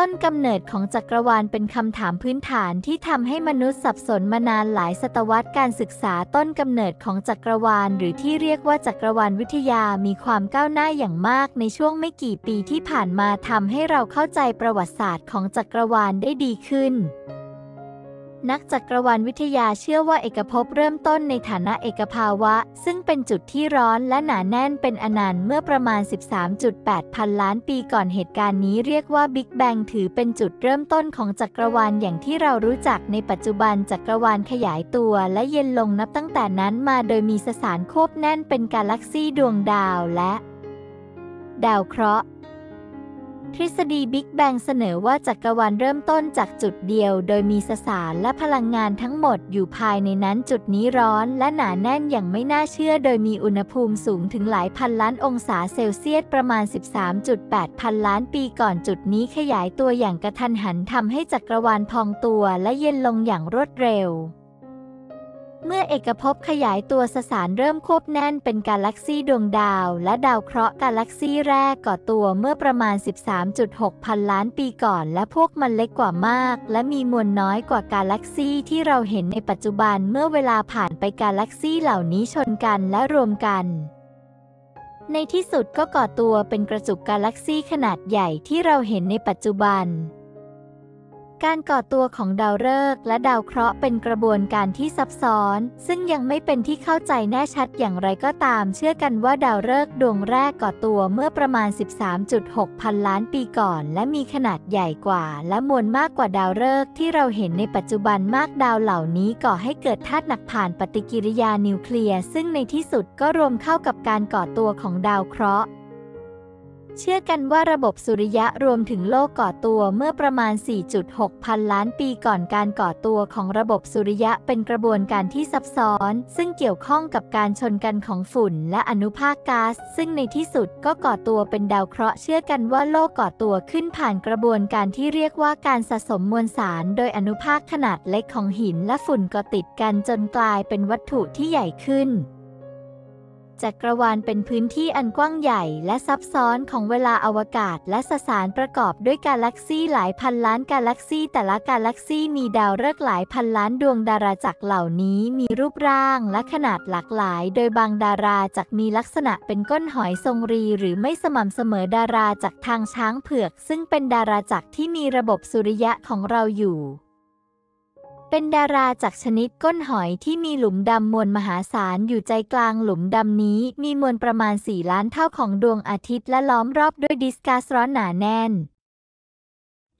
ต้นกำเนิดของจักรวาลเป็นคำถามพื้นฐานที่ทำให้มนุษย์สับสนมานานหลายศตวรรษการศึกษาต้นกำเนิดของจักรวาล หรือที่เรียกว่าจักรวาลวิทยามีความก้าวหน้าอย่างมากในช่วงไม่กี่ปีที่ผ่านมาทำให้เราเข้าใจประวัติศาสตร์ของจักรวาลได้ดีขึ้น นักจักรวาลวิทยาเชื่อว่าเอกภพเริ่มต้นในฐานะเอกภาวะ ซึ่งเป็นจุดที่ร้อนและหนาแน่นเป็นอนันต์เมื่อประมาณ 13.8 พันล้านปีก่อนเหตุการณ์นี้เรียกว่าบิ๊กแบงถือเป็นจุดเริ่มต้นของจักรวาลอย่างที่เรารู้จักในปัจจุบันจักรวาลขยายตัวและเย็นลงนับตั้งแต่นั้นมาโดยมีสสารควบแน่นเป็นกาแล็กซีดวงดาวและ ดาวเคราะห์ ทฤษฎีบิ๊กแบงเสนอว่าจักรวาลเริ่มต้นจากจุดเดียว โดยมีสสารและพลังงานทั้งหมดอยู่ภายในนั้นจุดนี้ร้อนและหนาแน่นอย่างไม่น่าเชื่อ โดยมีอุณหภูมิสูงถึงหลายพันล้านองศาเซลเซียสประมาณ 13.8 พันล้านปีก่อนจุดนี้ขยายตัวอย่างกระทันหันทำให้จักรวาลพองตัวและเย็นลงอย่างรวดเร็ว เมื่อเอกภพขยายตัวสสารเริ่มควบแน่นเป็นกาแล็กซีดวงดาว และดาวเคราะห์กาแล็กซีแรกก่อตัวเมื่อประมาณ 13.6 พันล้านปีก่อน และพวกมันเล็กกว่ามาก และมีมวลน้อยกว่ากาแล็กซีที่เราเห็นในปัจจุบันเมื่อเวลาผ่านไปกาแล็กซีเหล่านี้ชนกันและรวมกันในที่สุดก็ก่อตัวเป็นกระจุกกาแล็กซีขนาดใหญ่ที่เราเห็นในปัจจุบัน การก่อตัวของดาวฤกษ์และดาวเคราะห์เป็นกระบวนการที่ซับซ้อน ซึ่งยังไม่เป็นที่เข้าใจแน่ชัดอย่างไรก็ตาม เชื่อกันว่าดาวฤกษ์ดวงแรกก่อตัวเมื่อประมาณ 13.6 พันล้านปีก่อน และมีขนาดใหญ่กว่า และมวลมากกว่าดาวฤกษ์ที่เราเห็นในปัจจุบันมากดาวเหล่านี้ก่อให้เกิดธาตุหนักผ่านปฏิกิริยานิวเคลียร์ซึ่งในที่สุดก็รวมเข้ากับการก่อตัวของดาวเคราะห์ เชื่อกันว่าระบบสุริยะรวมถึงโลกก่อตัวเมื่อประมาณ 4.6 พันล้านปีก่อนการก่อตัวของระบบสุริยะเป็นกระบวนการที่ซับซ้อน ซึ่งเกี่ยวข้องกับการชนกันของฝุ่นและอนุภาคก๊าซซึ่งในที่สุดก็ก่อตัวเป็นดาวเคราะห์เชื่อกันว่าโลกก่อตัวขึ้นผ่านกระบวนการที่เรียกว่าการสะสมมวลสาร โดยอนุภาคขนาดเล็กของหินและฝุ่นก่อติดกันจนกลายเป็นวัตถุที่ใหญ่ขึ้น จักรวาลเป็นพื้นที่อันกว้างใหญ่และซับซ้อนของเวลาอวกาศและสสารประกอบด้วยกาแล็กซีหลายพันล้านกาแล็กซีแต่ละกาแล็กซีมีดาวฤกษ์หลายพันล้านดวงดาราจักรเหล่านี้มีรูปร่างและขนาดหลากหลาย โดยบางดาราจักรมีลักษณะเป็นก้นหอยทรงรี หรือไม่สม่ำเสมอดาราจักรทางช้างเผือก ซึ่งเป็นดาราจักรที่มีระบบสุริยะของเราอยู่ เป็นดาราจากชนิดก้นหอยที่มีหลุมดำมวลมหาศาลอยู่ใจกลางหลุมดำนี้ มีมวลประมาณ 4 ล้านเท่าของดวงอาทิตย์และล้อมรอบด้วยดิสกัสร้อนหนาแน่น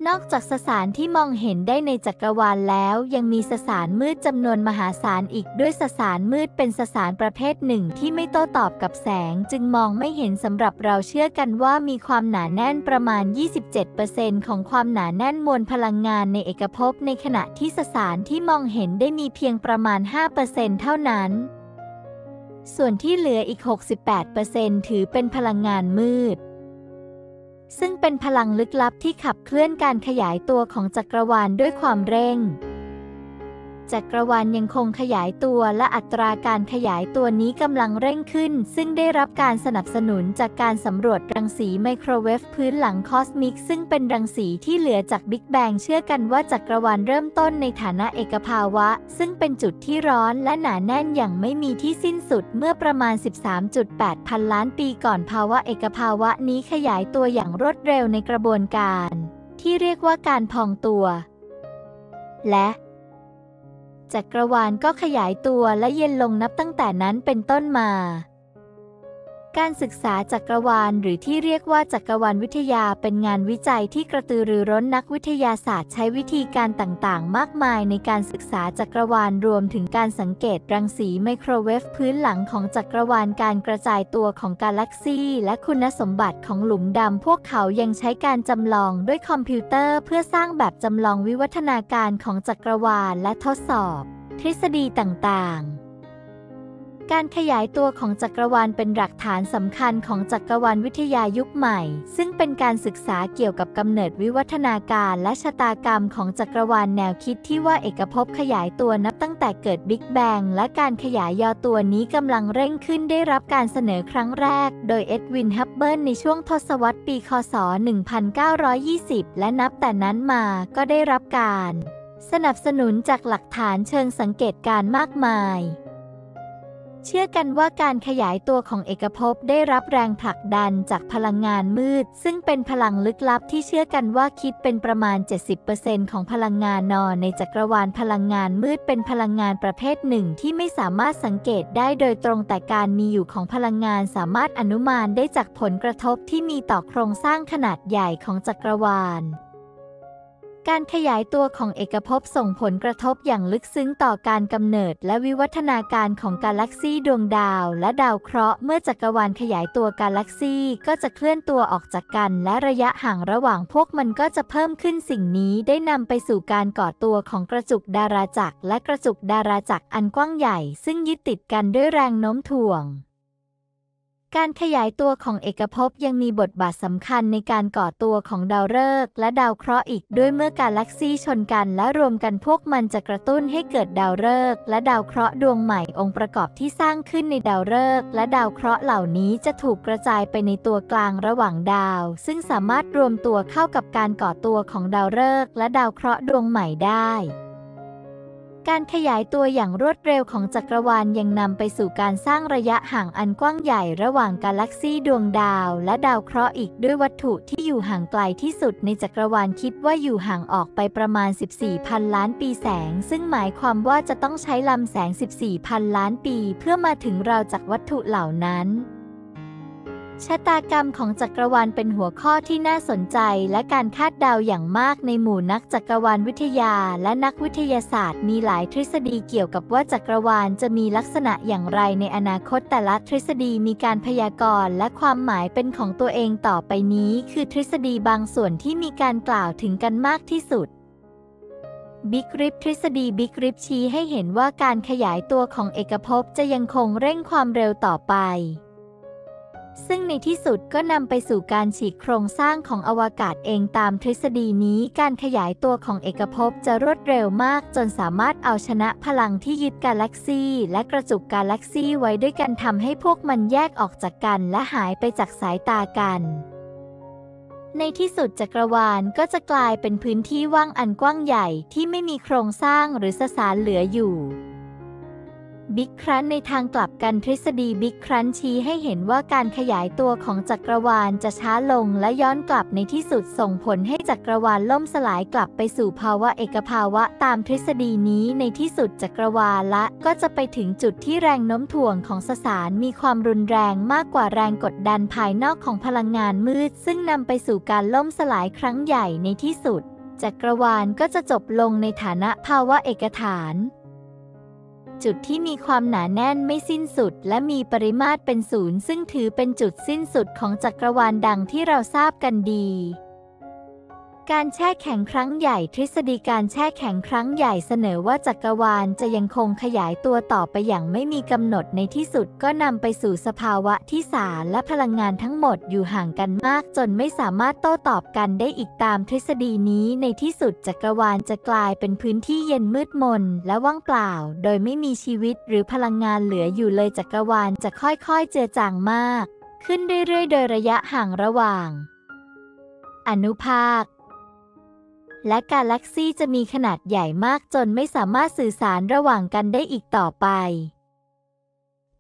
นอกจากสสารที่มองเห็นได้ในจักรวาลแล้ว ยังมีสสารมืดจำนวนมหาศาลอีกด้วยสสารมืดเป็นสสารประเภทหนึ่งที่ไม่โต้ตอบกับแสง จึงมองไม่เห็นสำหรับเราเชื่อกันว่ามีความหนาแน่นประมาณ 27%ของความหนาแน่นมวลพลังงานในเอกภพในขณะที่สสารที่มองเห็นได้มีเพียงประมาณ 5%เท่านั้น ส่วนที่เหลืออีก 68%ถือเป็นพลังงานมืด ซึ่งเป็นพลังลึกลับที่ขับเคลื่อนการขยายตัวของจักรวาลด้วยความเร่ง จักรวาลยังคงขยายตัวและอัตราการขยายตัวนี้กำลังเร่งขึ้น ซึ่งได้รับการสนับสนุนจากการสำรวจรังสีไมโครเวฟพื้นหลังคอสมิก ซึ่งเป็นรังสีที่เหลือจากบิ๊กแบงเชื่อกันว่าจักรวาลเริ่มต้นในฐานะเอกภาวะ ซึ่งเป็นจุดที่ร้อนและหนาแน่นอย่างไม่มีที่สิ้นสุดเมื่อประมาณ 13.8 พันล้านปีก่อนภาวะเอกภาวะนี้ขยายตัวอย่างรวดเร็วในกระบวนการ ที่เรียกว่าการพองตัว และ จักรวาลก็ขยายตัวและเย็นลงนับตั้งแต่นั้นเป็นต้นมา การศึกษาจักรวาลหรือที่เรียกว่าจักรวาลวิทยาเป็นงานวิจัยที่กระตือรือร้นนักวิทยาศาสตร์ใช้วิธีการต่างๆ มากมายในการศึกษาจักรวาลรวมถึงการสังเกตรังสีไมโครเวฟพื้นหลังของจักรวาลการกระจายตัวของกาแล็กซีและคุณสมบัติของหลุมดำพวกเขายังใช้การจำลองด้วยคอมพิวเตอร์ เพื่อสร้างแบบจำลองวิวัฒนาการของจักรวาลและทดสอบ ทฤษฎีต่างๆ การขยายตัวของจักรวาลเป็นหลักฐานสำคัญของจักรวาลวิทยายุคใหม่ ซึ่งเป็นการศึกษาเกี่ยวกับกำเนิดวิวัฒนาการและชะตากรรมของจักรวาลแนวคิดที่ว่าเอกภพขยายตัวนับตั้งแต่เกิดบิ๊กแบงและการขยายยอตัวนี้กำลังเร่งขึ้นได้รับการเสนอครั้งแรก โดยเอ็ดวินฮับเบิลในช่วงทศวรรษปีคศ 1920 และนับแต่นั้นมาก็ได้รับการ สนับสนุนจากหลักฐานเชิงสังเกตการณ์มากมาย เชื่อกันว่าการขยายตัวของเอกภพได้รับแรงผลักดันจากพลังงานมืด ซึ่งเป็นพลังลึกลับที่เชื่อกันว่าคิดเป็นประมาณ 70%ของพลังงานนอนในจักรวาลพลังงานมืดเป็นพลังงานประเภทหนึ่งที่ไม่สามารถสังเกตได้โดยตรงแต่การมีอยู่ของพลังงานสามารถอนุมานได้จากผลกระทบที่มีต่อโครงสร้างขนาดใหญ่ของจักรวาล การขยายตัวของเอกภพส่งผลกระทบอย่างลึกซึ้งต่อการกำเนิดและวิวัฒนาการของกาแล็กซีดวงดาวและดาวเคราะห์เมื่อจักรวาลขยายตัวกาแล็กซีก็จะเคลื่อนตัวออกจากกัน และระยะห่างระหว่างพวกมันก็จะเพิ่มขึ้นสิ่งนี้ได้นำไปสู่การก่อตัวของกระจุกดาราจักรและกระจุกดาราจักรอันกว้างใหญ่ ซึ่งยึดติดกันด้วยแรงโน้มถ่วง การขยายตัวของเอกภพยังมีบทบาทสำคัญในการก่อตัวของดาวฤกษ์และดาวเคราะห์อีกด้วยเมื่อกาแล็กซีชนกันและรวมกันพวกมันจะกระตุ้นให้เกิดดาวฤกษ์และดาวเคราะห์ดวงใหม่องค์ประกอบที่สร้างขึ้นในดาวฤกษ์และดาวเคราะห์เหล่านี้จะถูกกระจายไปในตัวกลางระหว่างดาว ซึ่งสามารถรวมตัวเข้ากับการก่อตัวของดาวฤกษ์และดาวเคราะห์ดวงใหม่ได้ การขยายตัวอย่างรวดเร็วของจักรวาลยังนำไปสู่การสร้างระยะห่างอันกว้างใหญ่ระหว่างกาแล็กซีดวงดาว และดาวเคราะห์อีกด้วยวัตถุที่อยู่ห่างไกลที่สุดในจักรวาลคิดว่าอยู่ห่างออกไปประมาณ 14พันล้านปีแสง ซึ่งหมายความว่าจะต้องใช้ลำแสง 14พันล้านปี เพื่อมาถึงเราจากวัตถุเหล่านั้น ชะตากรรมของจักรวาลเป็นหัวข้อที่น่าสนใจและการคาดเดาอย่างมากในหมู่นักจักรวาลวิทยาและนักวิทยาศาสตร์ มีหลายทฤษฎีเกี่ยวกับว่าจักรวาลจะมีลักษณะอย่างไรในอนาคตแต่ละทฤษฎีมีการพยากรณ์และความหมายเป็นของตัวเองต่อไปนี้ คือทฤษฎีบางส่วนที่มีการกล่าวถึงกันมากที่สุดBig Rip ทฤษฎี Big Rip ชี้ให้เห็นว่าการขยายตัวของเอกภพจะยังคงเร่งความเร็วต่อไป ซึ่งในที่สุดก็นำไปสู่การฉีกโครงสร้างของอวกาศเองตามทฤษฎีนี้ การขยายตัวของเอกภพจะรวดเร็วมาก จนสามารถเอาชนะพลังที่ยึดกาแล็กซีและกระจุกกาแล็กซีไว้ด้วยกันทำให้พวกมันแยกออกจากกันและหายไปจากสายตากันในที่สุดจักรวาลก็จะกลายเป็นพื้นที่ว่างอันกว้างใหญ่ที่ไม่มีโครงสร้างหรือสสารเหลืออยู่ บิ๊กครันในทางกลับกันทฤษฎีบิ๊กครันชี้ให้เห็นว่าการขยายตัวของจักรวาลจะช้าลงและย้อนกลับในที่สุดส่งผลให้จักรวาลล่มสลายกลับไปสู่ภาวะเอกภาวะตามทฤษฎีนี้ในที่สุดจักรวาลละ ก็จะไปถึงจุดที่แรงโน้มถ่วงของสสารมีความรุนแรงมากกว่าแรงกดดันภายนอกของพลังงานมืด ซึ่งนำไปสู่การล่มสลายครั้งใหญ่ในที่สุด จักรวาลก็จะจบลงในฐานะภาวะเอกฐาน จุดที่มีความหนาแน่นไม่สิ้นสุด และมีปริมาตรเป็นศูนย์ซึ่งถือเป็นจุดสิ้นสุดของจักรวาลดังที่เราทราบกันดี การแช่แข็งครั้งใหญ่ทฤษฎีการแช่แข็งครั้งใหญ่เสนอว่าจักรวาลจะยังคงขยายตัวต่อไปอย่างไม่มีกำหนดในที่สุดก็นำไปสู่สภาวะที่สารและพลังงานทั้งหมดอยู่ห่างกันมาก จนไม่สามารถโต้ตอบกันได้อีกตามทฤษฎีนี้ในที่สุดจักรวาลจะกลายเป็นพื้นที่เย็นมืดมนและว่างเปล่า โดยไม่มีชีวิตหรือพลังงานเหลืออยู่เลยจักรวาลจะค่อยๆ เจือจางมาก ขึ้นเรื่อยๆ โดยระยะห่างระหว่าง อนุภาค และกาแล็กซี่จะมีขนาดใหญ่มากจนไม่สามารถสื่อสารระหว่างกันได้อีกต่อไป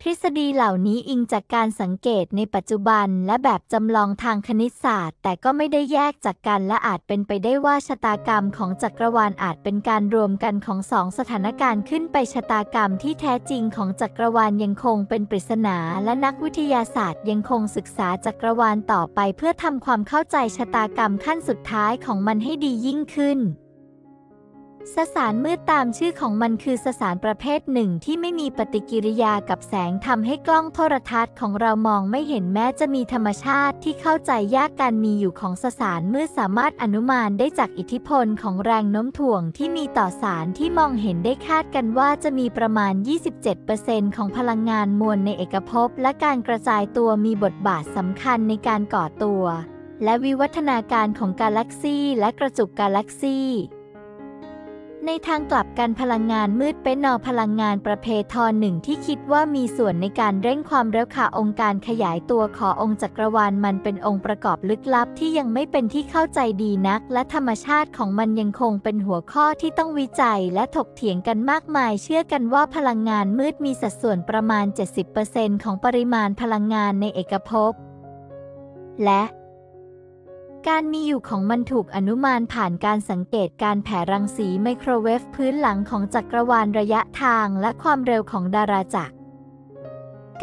ทฤษฎีเหล่านี้อิงจากการสังเกตในปัจจุบันและแบบจำลองทางคณิตศาสตร์ แต่ก็ไม่ได้แยกจากกันและอาจเป็นไปได้ว่าชะตากรรมของจักรวาลอาจเป็นการรวมกันของสองสถานการณ์ขึ้นไปชะตากรรมที่แท้จริงของจักรวาลยังคงเป็นปริศนาและนักวิทยาศาสตร์ ยังคงศึกษาจักรวาลต่อไป เพื่อทำความเข้าใจชะตากรรมขั้นสุดท้ายของมันให้ดียิ่งขึ้น สสารมืดตามชื่อของมันคือสสารประเภทหนึ่งที่ไม่มีปฏิกิริยากับแสงทำให้กล้องโทรทัศน์ของเรามองไม่เห็นแม้จะมีธรรมชาติที่เข้าใจยากการมีอยู่ของสสารมืดสามารถอนุมานได้จากอิทธิพลของแรงโน้มถ่วงที่มีต่อสารที่มองเห็นได้คาดกันว่าจะมีประมาณ 27%ของพลังงานมวลในเอกภพและการกระจายตัวมีบทบาทสำคัญในการก่อตัว และวิวัฒนาการของกาแล็กซีและกระจุกกาแล็กซี ในทางกลับกันพลังงานมืดเป็นนอพลังงานประเภททอหนึ่งที่คิดว่ามีส่วนในการเร่งความเร็วขาองค์การขยายตัวขอองค์จักรวาลมันเป็นองค์ประกอบลึกลับที่ยังไม่เป็นที่เข้าใจดีนัก และธรรมชาติของมันยังคงเป็นหัวข้อที่ต้องวิจัยและถกเถียงกันมากมาย เชื่อกันว่าพลังงานมืดมีสัดส่วนประมาณ 70%ของปริมาณพลังงานในเอกภพและ การมีอยู่ของมันถูกอนุมานผ่านการสังเกตการแผ่รังสีไมโครเวฟพื้นหลังของจักรวาลระยะทางและความเร็วของดาราจักร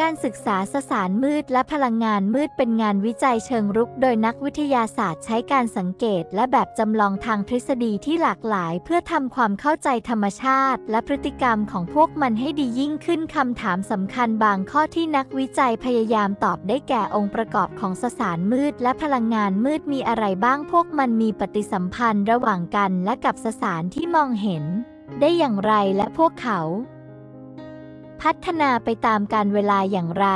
การศึกษาสสารมืดและพลังงานมืดเป็นงานวิจัยเชิงรุก โดยนักวิทยาศาสตร์ใช้การสังเกต และแบบจำลองทางทฤษฎีที่หลากหลาย เพื่อทำความเข้าใจธรรมชาติ และพฤติกรรมของพวกมันให้ดียิ่งขึ้นคำถามสำคัญบางข้อที่นักวิจัยพยายามตอบได้แก่องค์ประกอบของสสารมืด และพลังงานมืดมีอะไรบ้างพวกมันมีปฏิสัมพันธ์ระหว่างกัน และกับสสารที่มองเห็น ได้อย่างไรและพวกเขา พัฒนาไปตามการเวลาอย่างไร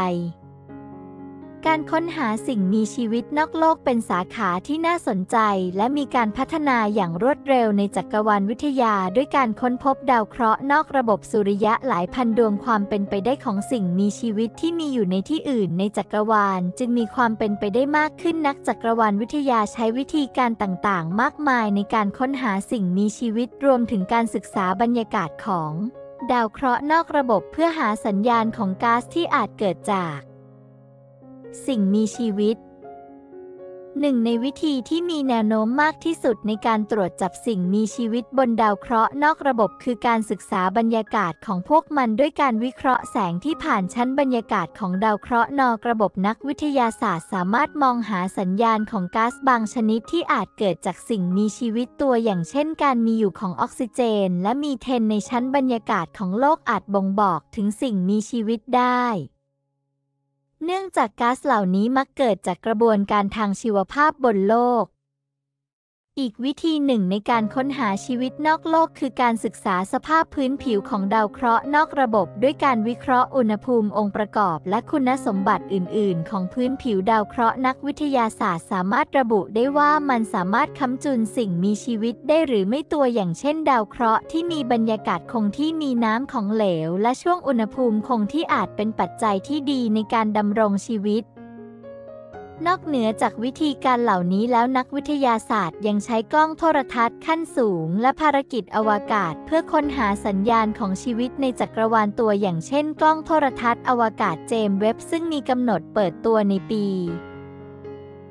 การค้นหาสิ่งมีชีวิตนอกโลกเป็นสาขาที่น่าสนใจ และมีการพัฒนาอย่างรวดเร็วในจักรวาลวิทยา ด้วยการค้นพบดาวเคราะห์นอกระบบสุริยะหลายพันดวงความเป็นไปได้ของสิ่งมีชีวิตที่มีอยู่ในที่อื่นในจักรวาล จึงมีความเป็นไปได้มากขึ้นนักจักรวาลวิทยาใช้วิธีการต่างๆ มากมายในการค้นหาสิ่งมีชีวิตรวมถึงการศึกษาบรรยากาศของ ดาวเคราะห์นอกระบบเพื่อหาสัญญาณของก๊าซที่อาจเกิดจาก สิ่งมีชีวิต หนึ่งในวิธีที่มีแนวโน้มมากที่สุดในการตรวจจับสิ่งมีชีวิตบนดาวเคราะห์นอกระบบคือการศึกษาบรรยากาศของพวกมันด้วยการวิเคราะห์แสงที่ผ่านชั้นบรรยากาศของดาวเคราะห์นอกระบบนักวิทยาศาสตร์ สามารถมองหาสัญญาณของก๊าซบางชนิดที่อาจเกิดจากสิ่งมีชีวิตตัวอย่างเช่น การมีอยู่ของออกซิเจน และมีเทนในชั้นบรรยากาศของโลกอาจบ่งบอกถึงสิ่งมีชีวิตได้ เนื่องจากก๊าซเหล่านี้มักเกิดจากกระบวนการทางชีวภาพบนโลก อีกวิธีหนึ่งในการค้นหาชีวิตนอกโลกคือการศึกษาสภาพพื้นผิวของดาวเคราะห์นอกระบบ ด้วยการวิเคราะห์อุณหภูมิองค์ประกอบ และคุณสมบัติอื่น ๆ ของพื้นผิวดาวเคราะห์นักวิทยาศาสตร์ สามารถระบุได้ว่ามันสามารถค้ำจุนสิ่งมีชีวิตได้หรือไม่ตัวอย่างเช่น ดาวเคราะห์ที่มีบรรยากาศคงที่มีน้ำของเหลว และช่วงอุณหภูมิคงที่อาจเป็นปัจจัยที่ดีในการดำรงชีวิต นอกเหนือจากวิธีการเหล่านี้แล้วนักวิทยาศาสตร์ยังใช้กล้องโทรทัศน์ขั้นสูง และภารกิจอวกาศ เพื่อค้นหาสัญญาณของชีวิตในจักรวาลตัวอย่างเช่น กล้องโทรทัศน์อวกาศเจมส์เว็บซึ่งมีกำหนดเปิดตัวในปี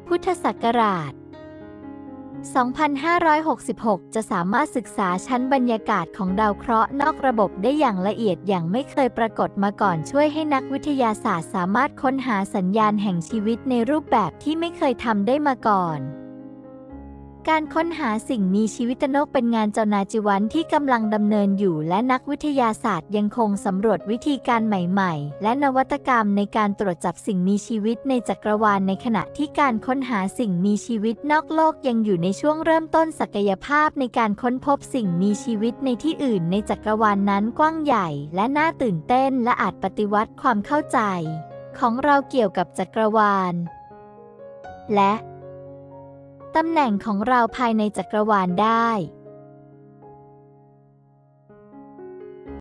พุทธศักราช 2566 จะสามารถศึกษาชั้นบรรยากาศของดาวเคราะห์นอกระบบได้อย่างละเอียดอย่างไม่เคยปรากฏมาก่อนช่วยให้นักวิทยาศาสตร์สามารถค้นหาสัญญาณแห่งชีวิตในรูปแบบที่ไม่เคยทำได้มาก่อน การค้นหาสิ่งมีชีวิตนกเป็นงานเจ้านาจิวันที่กำลังดำเนินอยู่ และนักวิทยาศาสตร์ยังคงสำรวจวิธีการใหม่ๆ และนวัตกรรมในการตรวจจับสิ่งมีชีวิตในจักรวาลในขณะที่การค้นหาสิ่งมีชีวิตนอกโลกยังอยู่ในช่วงเริ่มต้นศักยภาพในการค้นพบสิ่งมีชีวิตในที่อื่นในจักรวาลนนั้นกว้างใหญ่และน่าตื่นเต้นและอาจปฏิวัติความเข้าใจ ของเราเกี่ยวกับจักรวาล และ ตำแหน่งของเราภายในจักรวาลได้